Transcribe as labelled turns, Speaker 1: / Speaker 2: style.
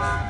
Speaker 1: Bye.